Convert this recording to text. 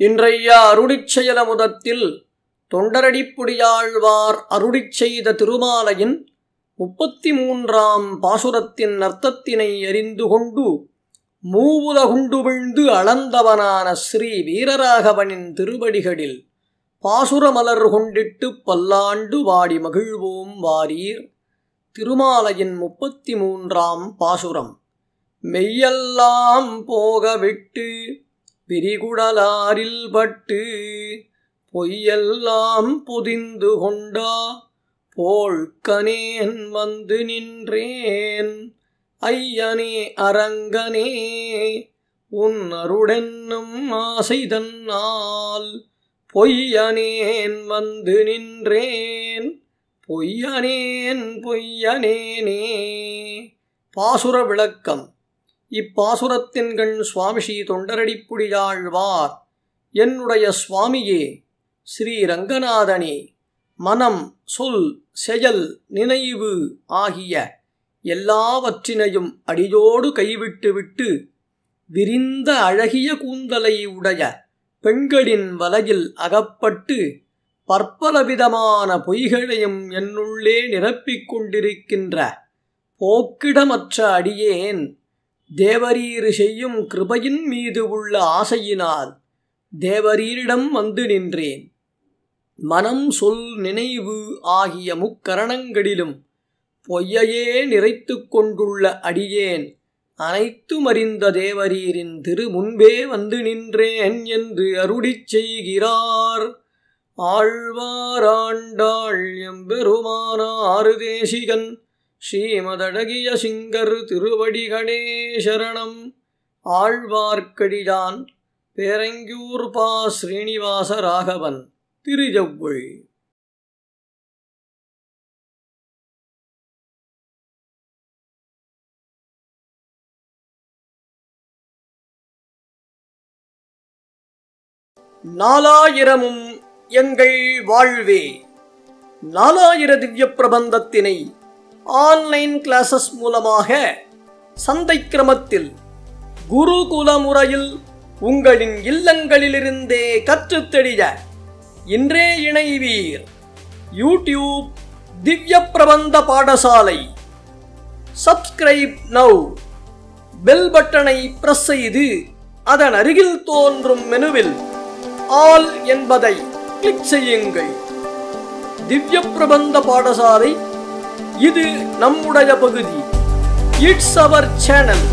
இன்றைய அருளிச் செயலமுதத்தில் தொண்டரடிப்புடியாழ்வார் அருடிச் செய்த திருமாலையின் முப்பத்தி மூன்றாம் பாசுரத்தின் அர்த்தத்தினை அறிந்து கொண்டு மூவுலகுண்டு விழுந்து அளந்தவனான ஸ்ரீ வீரராகவனின் திருவடிகளில் பாசுரமலர் கொண்டிட்டு பல்லாண்டு வாடி மகிழ்வோம் வாரீர். திருமாலையின் முப்பத்தி மூன்றாம் பாசுரம். மெய்யெல்லாம் போகவிட்டு விரிகுடலாரில் பட்டு பொய்யெல்லாம் புதிந்து கொண்டா போழ்கனேன் வந்து நின்றேன். ஐயனே அரங்கனே உன் அருடென்னும் ஆசைதன்னால் பொய்யனேன் வந்து நின்றேன். பொய்யனேன் பொய்யனேனே. பாசுர விளக்கம். இப்பாசுரத்தின் கண் சுவாமி ஸ்ரீ தொண்டரடிப்புடியாழ்வார் என்னுடைய சுவாமியே ஸ்ரீ ரங்கநாதனே மனம் சொல் செயல் நினைவு ஆகிய எல்லாவற்றினையும் அடியோடு கைவிட்டுவிட்டு விரிந்த அழகிய கூந்தலை உடைய பெண்களின் வலையில் அகப்பட்டு பற்பலவிதமான பொய்களையும் என்னுள்ளே நிரப்பிக் கொண்டிருக்கின்ற போக்கிடமற்ற அடியேன். தேவரீர் செய்யும் கிருபையின் மீது உள்ள ஆசையினால் தேவரீரிடம் வந்து நின்றேன். மனம் சொல் நினைவு ஆகிய முக்கரணங்களிலும் பொய்யையே நிறைத்து கொண்டுள்ள அடியேன். அனைத்துமறிந்த தேவரீரின் திரு முன்பே வந்து நின்றேன் என்று அருளிச் செய்கிறார். ஆழ்வாராண்டாள் எம்பெருமானாறு தேசிகன் ஸ்ரீமதழகிய சிங்கர் திருவடிகளே சரணம் ஆழ்வார்க்கடியான் பேரங்கியூர் பா ஸ்ரீனிவாச ராகவன் திருஜவ்வுள். நாலாயிரமும் எங்கள் வாழ்வே. நாலாயிர திவ்ய பிரபந்தத்தினை ஆன்லைன் கிளாஸஸ் மூலமாக சந்தை கிரமத்தில் குருகுல முறையில் உங்களின் இல்லங்களிலிருந்தே கற்றுத் தெளிய இன்றே இணைவீர். யூடியூப் திவ்ய பிரபந்த பாடசாலை. சப்ஸ்கிரைப் நவ் பெல் பட்டனை பிரஸ் செய்து அதன் அருகில் தோன்றும் மெனுவில் ஆல் என்பதை கிளிக் செய்யுங்கள். திவ்ய பிரபந்த பாடசாலை இது நம்முடைய பகுதி. It's our channel